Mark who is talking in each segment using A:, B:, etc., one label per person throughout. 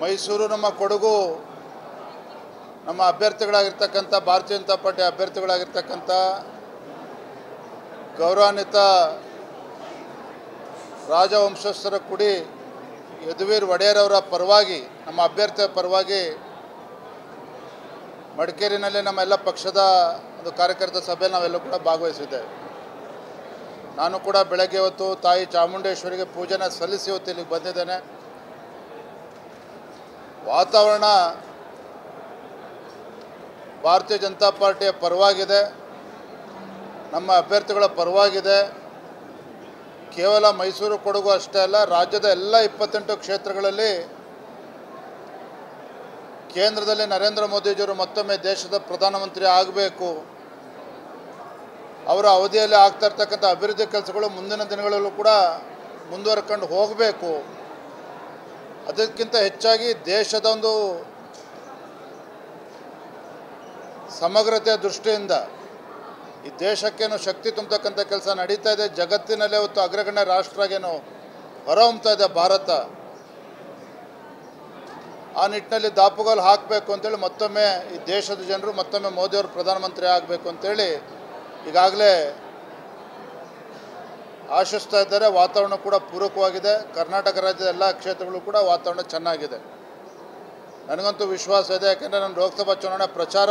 A: ಮೈಸೂರು ನಮ್ಮ ಕೊಡಗು ನಮ್ಮ ಅಭ್ಯರ್ಥಿಗಳಾಗಿರ್ತಕ್ಕಂಥ, ಭಾರತೀಯ ಜನತಾ ಪಾರ್ಟಿ ಅಭ್ಯರ್ಥಿಗಳಾಗಿರ್ತಕ್ಕಂಥ ಗೌರವಾನ್ವಿತ ರಾಜವಂಶಸ್ಥರ ಕುಡಿ ಯದುವೀರ್ ಒಡೆಯರ್ ಅವರ ಪರವಾಗಿ, ನಮ್ಮ ಅಭ್ಯರ್ಥಿಯ ಪರವಾಗಿ ಮಡಿಕೇರಿನಲ್ಲಿ ನಮ್ಮ ಎಲ್ಲ ಪಕ್ಷದ ಒಂದು ಕಾರ್ಯಕರ್ತ ಸಭೆಯಲ್ಲಿ ನಾವೆಲ್ಲೂ ಕೂಡ ಭಾಗವಹಿಸಿದ್ದೇವೆ. ನಾನು ಕೂಡ ಬೆಳಗ್ಗೆ ಹೊತ್ತು ತಾಯಿ ಚಾಮುಂಡೇಶ್ವರಿಗೆ ಪೂಜೆನ ಸಲ್ಲಿಸಿ ಹೊತ್ತು ಇಲ್ಲಿಗೆ ಬಂದಿದ್ದೇನೆ. ವಾತಾವರಣ ಭಾರತೀಯ ಜನತಾ ಪಾರ್ಟಿಯ ಪರವಾಗಿದೆ, ನಮ್ಮ ಅಭ್ಯರ್ಥಿಗಳ ಪರವಾಗಿದೆ. ಕೇವಲ ಮೈಸೂರು ಕೊಡಗು ಅಷ್ಟೇ ಅಲ್ಲ, ರಾಜ್ಯದ ಎಲ್ಲ ಇಪ್ಪತ್ತೆಂಟು ಕ್ಷೇತ್ರಗಳಲ್ಲಿ ಕೇಂದ್ರದಲ್ಲಿ ನರೇಂದ್ರ ಮೋದಿಜಿಯವರು ಮತ್ತೊಮ್ಮೆ ದೇಶದ ಪ್ರಧಾನಮಂತ್ರಿ ಆಗಬೇಕು. ಅವರ ಅವಧಿಯಲ್ಲಿ ಆಗ್ತಾ ಇರ್ತಕ್ಕಂಥ ಅಭಿವೃದ್ಧಿ ಕೆಲಸಗಳು ಮುಂದಿನ ದಿನಗಳಲ್ಲೂ ಕೂಡ ಮುಂದುವರ್ಕೊಂಡು ಹೋಗಬೇಕು. ಅದಕ್ಕಿಂತ ಹೆಚ್ಚಾಗಿ ದೇಶದ ಒಂದು ಸಮಗ್ರತೆಯ ದೃಷ್ಟಿಯಿಂದ ಈ ದೇಶಕ್ಕೇನು ಶಕ್ತಿ ತುಂಬತಕ್ಕಂಥ ಕೆಲಸ ನಡೀತಾ ಇದೆ. ಜಗತ್ತಿನಲ್ಲೇ ಇವತ್ತು ಅಗ್ರಗಣ್ಯ ರಾಷ್ಟ್ರಾಗೇನು ಹೊರಹೊಮ್ತಾ ಇದೆ ಭಾರತ. ಆ ನಿಟ್ಟಿನಲ್ಲಿ ದಾಪುಗಾಲು ಹಾಕಬೇಕು ಅಂತೇಳಿ ಮತ್ತೊಮ್ಮೆ ಈ ದೇಶದ ಜನರು ಮತ್ತೊಮ್ಮೆ ಮೋದಿಯವರು ಪ್ರಧಾನಮಂತ್ರಿ ಆಗಬೇಕು ಅಂತೇಳಿ ಈಗಾಗಲೇ ಆಶಿಸ್ತಾ ಇದ್ದಾರೆ. ವಾತಾವರಣ ಕೂಡ ಪೂರಕವಾಗಿದೆ. ಕರ್ನಾಟಕ ರಾಜ್ಯದ ಎಲ್ಲ ಕ್ಷೇತ್ರಗಳು ಕೂಡ ವಾತಾವರಣ ಚೆನ್ನಾಗಿದೆ. ನನಗಂತೂ ವಿಶ್ವಾಸ ಇದೆ. ಯಾಕೆಂದರೆ ನಾನು ಲೋಕಸಭಾ ಚುನಾವಣೆ ಪ್ರಚಾರ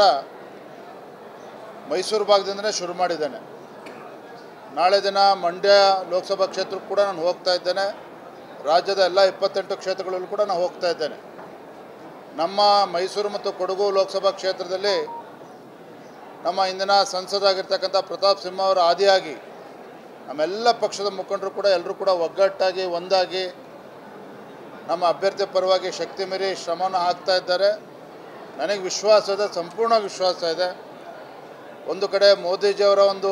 A: ಮೈಸೂರು ಭಾಗದಿಂದನೇ ಶುರು ಮಾಡಿದ್ದೇನೆ. ನಾಳೆ ದಿನ ಮಂಡ್ಯ ಲೋಕಸಭಾ ಕ್ಷೇತ್ರಕ್ಕೂ ಕೂಡ ನಾನು ಹೋಗ್ತಾ ಇದ್ದೇನೆ. ರಾಜ್ಯದ ಎಲ್ಲ ಇಪ್ಪತ್ತೆಂಟು ಕ್ಷೇತ್ರಗಳಲ್ಲೂ ಕೂಡ ನಾನು ಹೋಗ್ತಾ ಇದ್ದೇನೆ. ನಮ್ಮ ಮೈಸೂರು ಮತ್ತು ಕೊಡಗು ಲೋಕಸಭಾ ಕ್ಷೇತ್ರದಲ್ಲಿ ನಮ್ಮ ಇಂದಿನ ಸಂಸದಾಗಿರ್ತಕ್ಕಂಥ ಪ್ರತಾಪ್ ಸಿಂಹ ಅವರ ಆದಿಯಾಗಿ ನಮ್ಮೆಲ್ಲ ಪಕ್ಷದ ಮುಖಂಡರು ಕೂಡ ಎಲ್ಲರೂ ಕೂಡ ಒಗ್ಗಟ್ಟಾಗಿ, ಒಂದಾಗಿ ನಮ್ಮ ಅಭ್ಯರ್ಥಿ ಪರವಾಗಿ ಶಕ್ತಿ ಮೀರಿ ಶ್ರಮವನ್ನು ಹಾಕ್ತಾ ಇದ್ದಾರೆ. ನನಗೆ ವಿಶ್ವಾಸ ಇದೆ, ಸಂಪೂರ್ಣ ವಿಶ್ವಾಸ ಇದೆ. ಒಂದು ಕಡೆ ಮೋದಿಜಿಯವರ ಒಂದು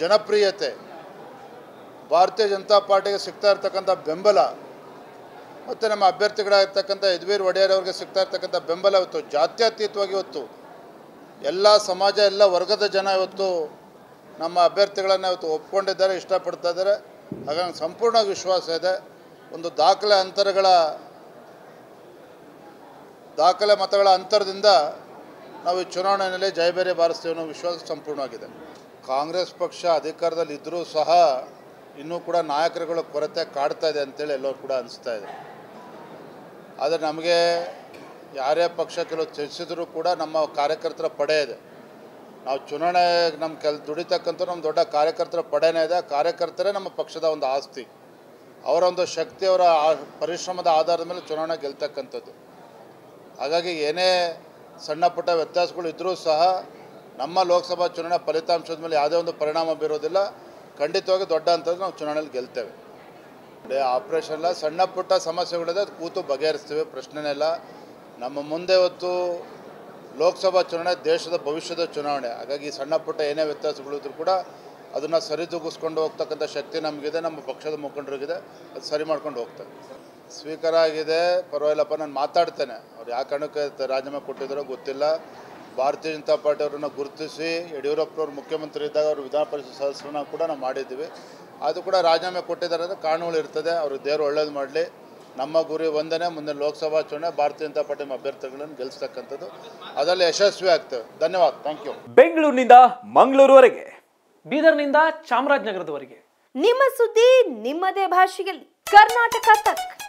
A: ಜನಪ್ರಿಯತೆ, ಭಾರತೀಯ ಜನತಾ ಪಾರ್ಟಿಗೆ ಸಿಗ್ತಾ ಇರ್ತಕ್ಕಂಥ ಬೆಂಬಲ, ಮತ್ತು ನಮ್ಮ ಅಭ್ಯರ್ಥಿಗಳಾಗಿರ್ತಕ್ಕಂಥ ಯದುವೀರ್ ಒಡೆಯರ್ ಅವರಿಗೆ ಸಿಗ್ತಾ ಇರ್ತಕ್ಕಂಥ ಬೆಂಬಲ ಇವತ್ತು, ಜಾತ್ಯತೀತವಾಗಿ ಇವತ್ತು, ಎಲ್ಲ ಸಮಾಜ, ಎಲ್ಲ ವರ್ಗದ ಜನ ಇವತ್ತು ನಮ್ಮ ಅಭ್ಯರ್ಥಿಗಳನ್ನು ಇವತ್ತು ಒಪ್ಕೊಂಡಿದ್ದಾರೆ, ಇಷ್ಟಪಡ್ತಾ ಇದ್ದಾರೆ. ಹಾಗಾಗಿ ಸಂಪೂರ್ಣ ವಿಶ್ವಾಸ ಇದೆ. ಒಂದು ದಾಖಲೆ ಅಂತರಗಳ, ದಾಖಲೆ ಮತಗಳ ಅಂತರದಿಂದ ನಾವು ಈ ಚುನಾವಣೆಯಲ್ಲಿ ಜಯಬೇರಿ ಬಾರಿಸ್ತೇವೆ ಅನ್ನೋ ವಿಶ್ವಾಸ ಸಂಪೂರ್ಣವಾಗಿದೆ. ಕಾಂಗ್ರೆಸ್ ಪಕ್ಷ ಅಧಿಕಾರದಲ್ಲಿ ಇದ್ದರೂ ಸಹ ಇನ್ನೂ ಕೂಡ ನಾಯಕರುಗಳ ಕೊರತೆ ಕಾಡ್ತಾ ಇದೆ ಅಂತೇಳಿ ಎಲ್ಲರೂ ಕೂಡ ಅನಿಸ್ತಾ ಇದೆ. ಆದರೆ ನಮಗೆ ಯಾರೇ ಪಕ್ಷ ಕೆಲವು ಚರ್ಚಿಸಿದರೂ ಕೂಡ ನಮ್ಮ ಕಾರ್ಯಕರ್ತರ ಪಡೆ ಇದೆ. ನಾವು ಚುನಾವಣೆ ನಮ್ಮ ಕೆಲ್ ದುಡಿತಕ್ಕಂಥ ನಮ್ಮ ದೊಡ್ಡ ಕಾರ್ಯಕರ್ತರ ಪಡೆನೇ ಇದೆ. ಕಾರ್ಯಕರ್ತರೇ ನಮ್ಮ ಪಕ್ಷದ ಒಂದು ಆಸ್ತಿ. ಅವರ ಒಂದು ಶಕ್ತಿ, ಅವರ ಪರಿಶ್ರಮದ ಆಧಾರದ ಮೇಲೆ ಚುನಾವಣೆ ಗೆಲ್ತಕ್ಕಂಥದ್ದು. ಹಾಗಾಗಿ ಏನೇ ಸಣ್ಣ ಪುಟ್ಟ ವ್ಯತ್ಯಾಸಗಳು ಇದ್ದರೂ ಸಹ ನಮ್ಮ ಲೋಕಸಭಾ ಚುನಾವಣೆ ಫಲಿತಾಂಶದ ಮೇಲೆ ಯಾವುದೇ ಒಂದು ಪರಿಣಾಮ ಬೀರೋದಿಲ್ಲ. ಖಂಡಿತವಾಗಿ ದೊಡ್ಡ ಅಂಥದ್ದು ನಾವು ಚುನಾವಣೆಯಲ್ಲಿ ಗೆಲ್ತೇವೆ. ಆಪ್ರೇಷನ್ ಎಲ್ಲ ಸಣ್ಣ ಪುಟ್ಟ ಸಮಸ್ಯೆಗಳಿದೆ, ಅದು ಕೂತು ಬಗೆಹರಿಸ್ತೇವೆ ಪ್ರಶ್ನೆನೆಲ್ಲ ನಮ್ಮ ಮುಂದೆ ಹೊತ್ತು ಲೋಕಸಭಾ ಚುನಾವಣೆ, ದೇಶದ ಭವಿಷ್ಯದ ಚುನಾವಣೆ. ಹಾಗಾಗಿ ಸಣ್ಣ ಪುಟ್ಟ ಏನೇ ವ್ಯತ್ಯಾಸಗಳಿದ್ರು ಕೂಡ ಅದನ್ನು ಸರಿದೂಗಿಸ್ಕೊಂಡು ಹೋಗ್ತಕ್ಕಂಥ ಶಕ್ತಿ ನಮಗಿದೆ, ನಮ್ಮ ಪಕ್ಷದ ಮುಖಂಡರಿಗಿದೆ, ಅದು ಸರಿ ಮಾಡ್ಕೊಂಡು ಹೋಗ್ತಾರೆ. ಸ್ವೀಕಾರ ಆಗಿದೆ, ಪರವಾಗಿಲ್ಲಪ್ಪ, ನಾನು ಮಾತಾಡ್ತೇನೆ. ಅವ್ರು ಯಾವ ಕಾರಣಕ್ಕೆ ರಾಜೀನಾಮೆ ಕೊಟ್ಟಿದ್ದಾರೋ ಗೊತ್ತಿಲ್ಲ. ಭಾರತೀಯ ಜನತಾ ಪಾರ್ಟಿ ಅವರನ್ನು ಗುರುತಿಸಿ, ಯಡಿಯೂರಪ್ಪನವ್ರು ಮುಖ್ಯಮಂತ್ರಿ ಇದ್ದಾಗ ಅವರು ವಿಧಾನ ಪರಿಷತ್ ಸದಸ್ಯರನ್ನ ಕೂಡ ನಾವು ಮಾಡಿದ್ದೀವಿ. ಅದು ಕೂಡ ರಾಜೀನಾಮೆ ಕೊಟ್ಟಿದ್ದಾರೆ ಅಂದರೆ ಕಾರಣಗಳು ಇರ್ತದೆ ಅವರು ದೇವರು ಒಳ್ಳೇದು ಮಾಡಲಿ. ನಮ್ಮ ಗುರಿ ಒಂದನೇ ಮುಂದೆ ಲೋಕಸಭಾ ಚುನಾವಣೆ ಭಾರತೀಯ ಜನತಾ ಪಾರ್ಟಿ ಅಭ್ಯರ್ಥಿಗಳನ್ನು ಗೆಲ್ಲಿಸ್ತಕ್ಕಂಥದ್ದು ಅದರಲ್ಲಿ ಯಶಸ್ವಿ ಆಗ್ತೇವೆ. ಧನ್ಯವಾದ. ಥ್ಯಾಂಕ್ ಯು
B: ಬೆಂಗಳೂರಿನಿಂದ ಮಂಗಳೂರುವರೆಗೆ.
C: ಬೀದರ್ನಿಂದ ಚಾಮರಾಜನಗರದವರೆಗೆ.
D: ನಿಮ್ಮ ಸುದ್ದಿ ನಿಮ್ಮದೇ ಭಾಷೆಯಲ್ಲಿ. ಕರ್ನಾಟಕ ತಕ್.